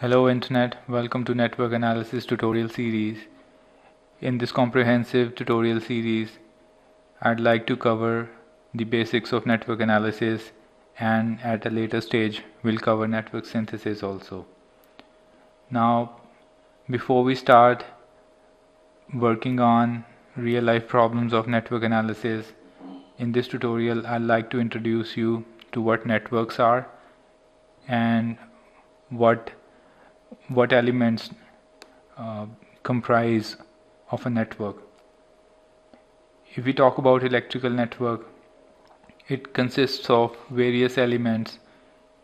Hello Internet, welcome to Network Analysis tutorial series. In this comprehensive tutorial series, I'd like to cover the basics of network analysis and at a later stage we'll cover network synthesis also. Now, before we start working on real life problems of network analysis, in this tutorial I'd like to introduce you to what networks are and what what elements uh, comprise of a network. If we talk about electrical network, it consists of various elements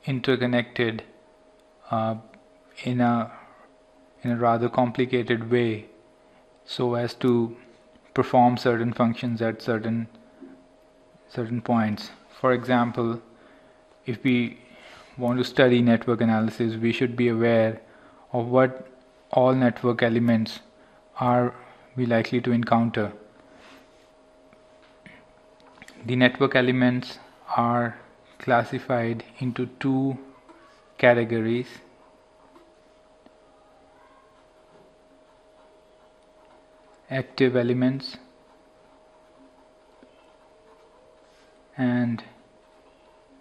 interconnected uh, in a in a rather complicated way so as to perform certain functions at certain certain points. For example, if we want to study network analysis, we should be aware of what all network elements are we likely to encounter. The network elements are classified into two categories. Active elements and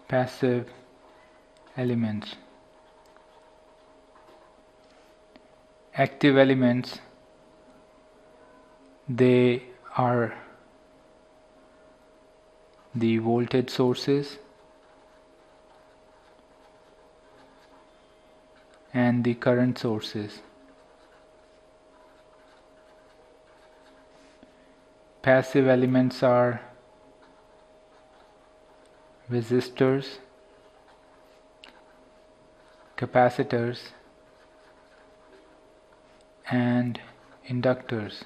passive elements. Active elements they are the voltage sources and the current sources. Passive elements are resistors capacitors and inductors.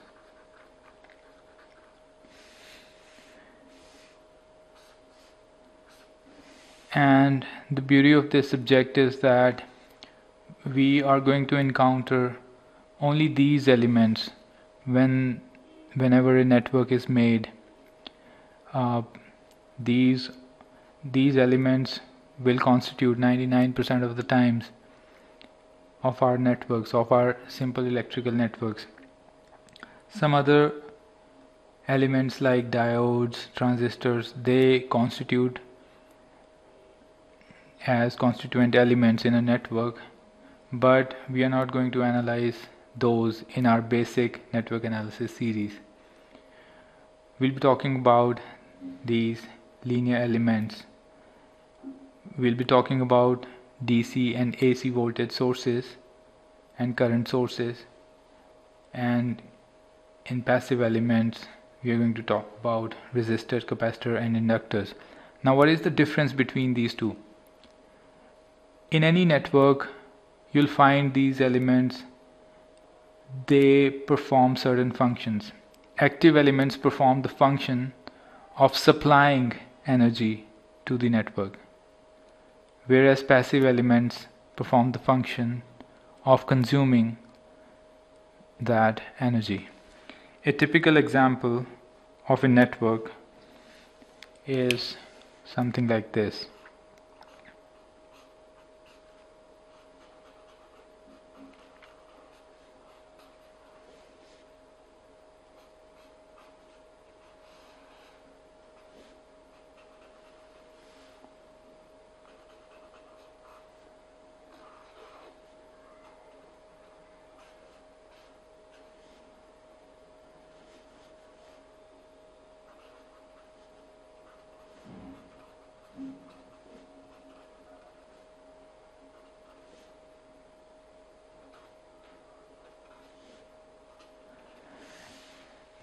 And the beauty of this subject is that we are going to encounter only these elements when whenever a network is made. Uh, these these elements will constitute 99% of the times of our networks, of our simple electrical networks. Some other elements like diodes, transistors, they constitute as constituent elements in a network, but we are not going to analyze those in our basic network analysis series. We'll be talking about these linear elements. We'll be talking about DC and AC voltage sources and current sources and in passive elements we are going to talk about resistor, capacitor and inductors. Now what is the difference between these two? In any network you'll find these elements they perform certain functions. Active elements perform the function of supplying energy to the network whereas passive elements perform the function of consuming that energy. A typical example of a network is something like this.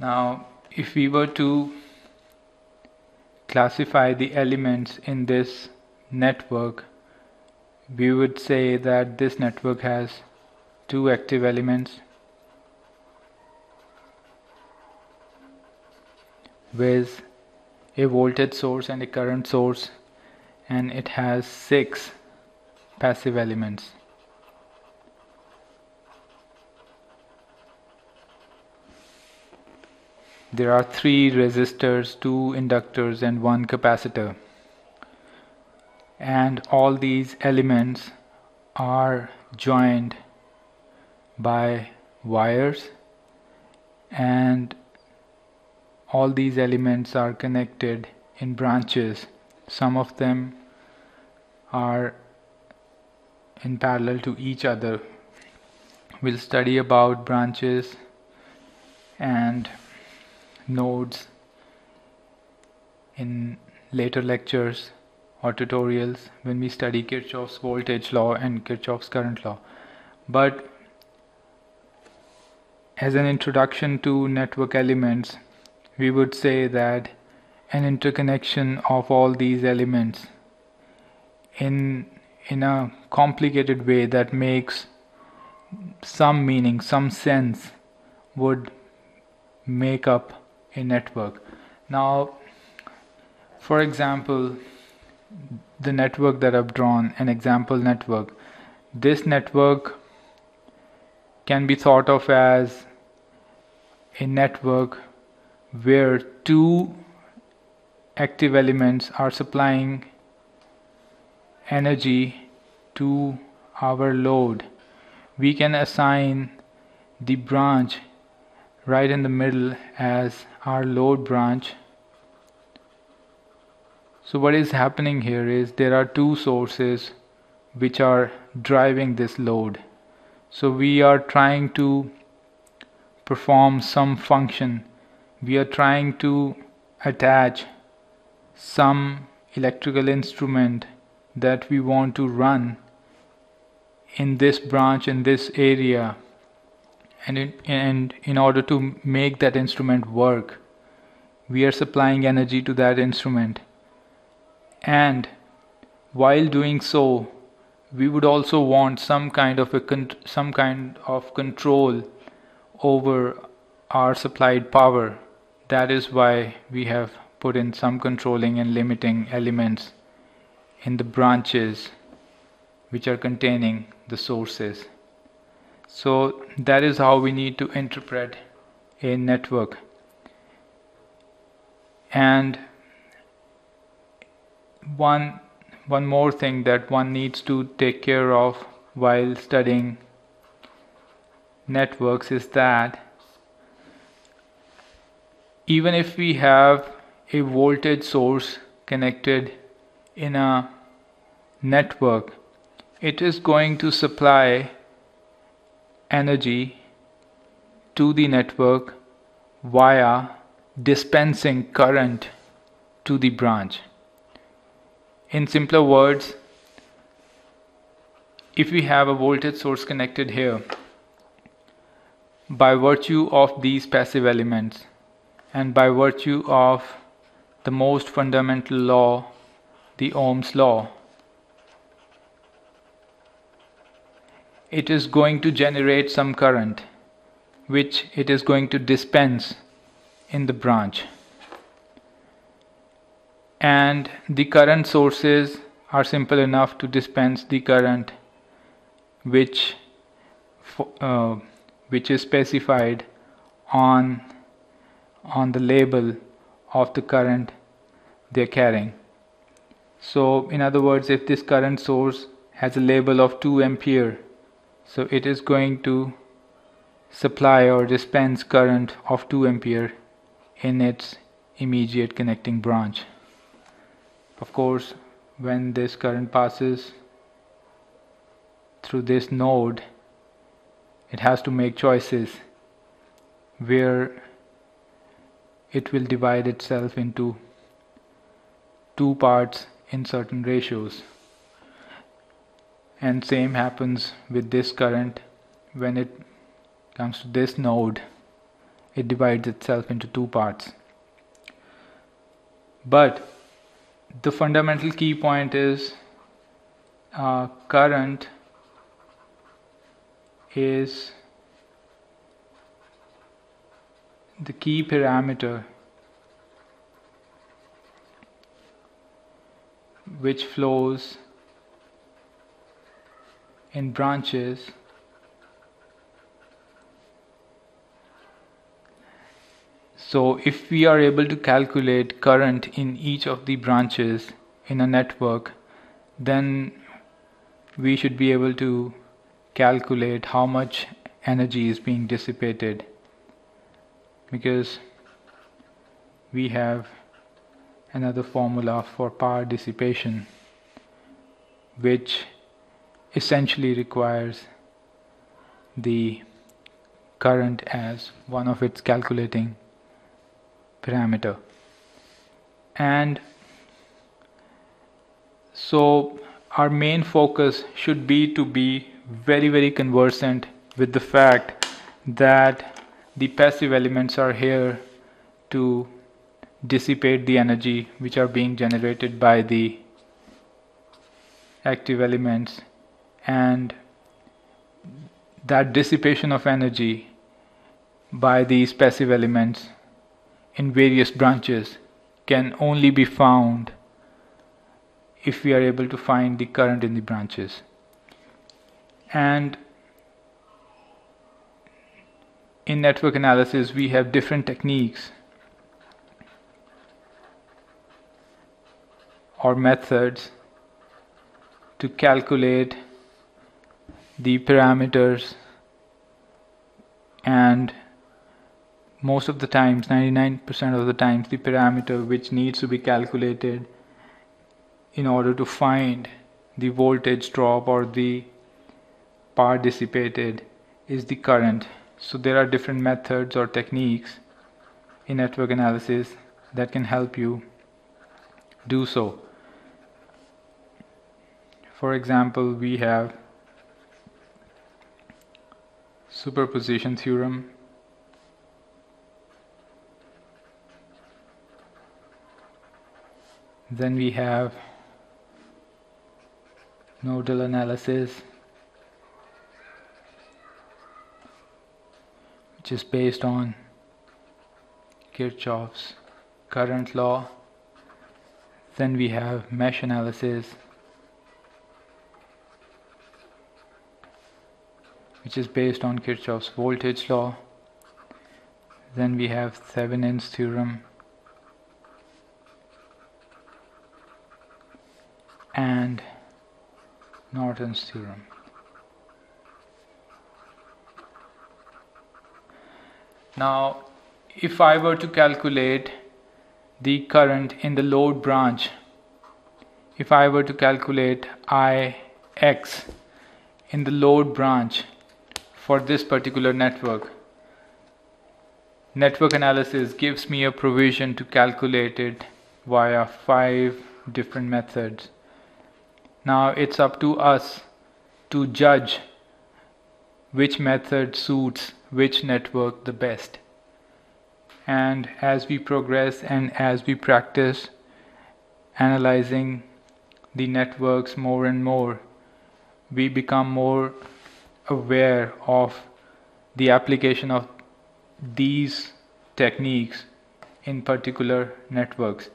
Now, if we were to classify the elements in this network, we would say that this network has two active elements with a voltage source and a current source and it has six passive elements. There are three resistors, two inductors and one capacitor. And all these elements are joined by wires and all these elements are connected in branches some of them are in parallel to each other we'll study about branches and nodes in later lectures or tutorials when we study Kirchhoff's voltage law and Kirchhoff's current law. But as an introduction to network elements we would say that an interconnection of all these elements in in a complicated way that makes some meaning some sense would make up a network. Now for example the network that I've drawn an example network. This network can be thought of as a network where two active elements are supplying energy to our load. We can assign the branch right in the middle as our load branch. So what is happening here is there are two sources which are driving this load. So we are trying to perform some function. We are trying to attach some electrical instrument that we want to run in this branch in this area and in, and in order to make that instrument work we are supplying energy to that instrument and while doing so we would also want some kind of a some kind of control over our supplied power that is why we have put in some controlling and limiting elements in the branches which are containing the sources. So that is how we need to interpret a network. And one one more thing that one needs to take care of while studying networks is that even if we have a voltage source connected in a network it is going to supply energy to the network via dispensing current to the branch in simpler words if we have a voltage source connected here by virtue of these passive elements and by virtue of the most fundamental law, the Ohm's law. It is going to generate some current which it is going to dispense in the branch. And the current sources are simple enough to dispense the current which uh, which is specified on on the label of the current they're carrying. So in other words if this current source has a label of 2 ampere so it is going to supply or dispense current of 2 ampere in its immediate connecting branch. Of course when this current passes through this node it has to make choices where it will divide itself into two parts in certain ratios and same happens with this current. When it comes to this node it divides itself into two parts. But the fundamental key point is uh, current is the key parameter which flows in branches. So if we are able to calculate current in each of the branches in a network then we should be able to calculate how much energy is being dissipated. Because we have another formula for power dissipation which essentially requires the current as one of its calculating parameter. And so our main focus should be to be very very conversant with the fact that the passive elements are here to dissipate the energy which are being generated by the active elements and that dissipation of energy by these passive elements in various branches can only be found if we are able to find the current in the branches. And in network analysis we have different techniques or methods to calculate the parameters and most of the times 99% of the times the parameter which needs to be calculated in order to find the voltage drop or the power dissipated is the current. So there are different methods or techniques in network analysis that can help you do so. For example we have superposition theorem. Then we have nodal analysis which is based on Kirchhoff's current law. Then we have mesh analysis which is based on Kirchhoff's voltage law then we have Thevenin's theorem and Norton's theorem. Now, if I were to calculate the current in the load branch, if I were to calculate Ix in the load branch for this particular network, network analysis gives me a provision to calculate it via five different methods. Now it's up to us to judge which method suits which network the best. And as we progress and as we practice analyzing the networks more and more, we become more aware of the application of these techniques in particular networks.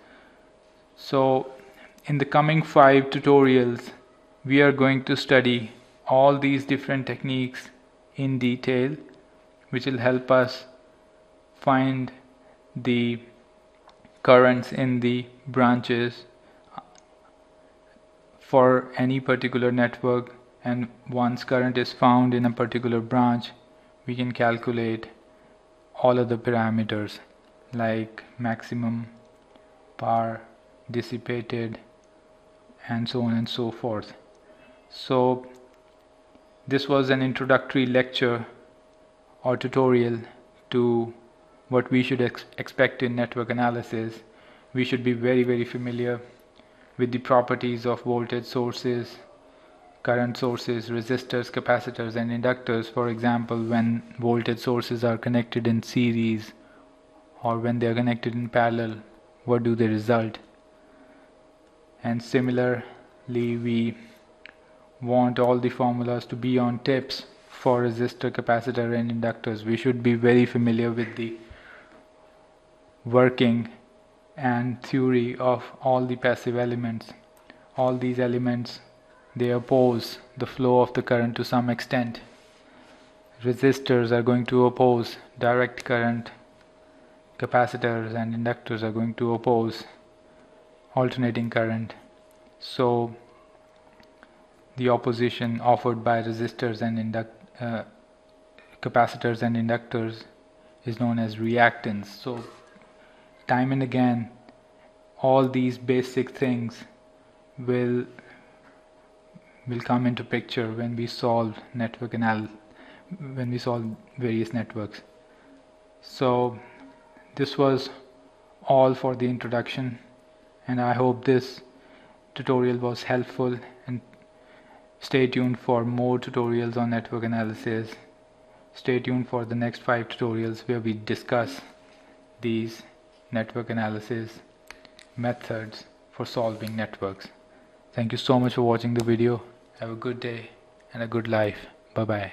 So in the coming five tutorials, we are going to study all these different techniques in detail, which will help us find the currents in the branches for any particular network and once current is found in a particular branch we can calculate all of the parameters like maximum power dissipated and so on and so forth. So this was an introductory lecture or tutorial to what we should ex expect in network analysis. We should be very very familiar with the properties of voltage sources, current sources, resistors, capacitors and inductors. For example, when voltage sources are connected in series or when they are connected in parallel, what do they result? and similarly we want all the formulas to be on tips for resistor capacitor and inductors we should be very familiar with the working and theory of all the passive elements all these elements they oppose the flow of the current to some extent. Resistors are going to oppose direct current. Capacitors and inductors are going to oppose alternating current. So the opposition offered by resistors and induct, uh, capacitors and inductors is known as reactance. So time and again all these basic things will will come into picture when we solve network anal when we solve various networks. So this was all for the introduction and I hope this tutorial was helpful and stay tuned for more tutorials on network analysis. Stay tuned for the next five tutorials where we discuss these network analysis methods for solving networks. Thank you so much for watching the video. Have a good day and a good life. Bye bye.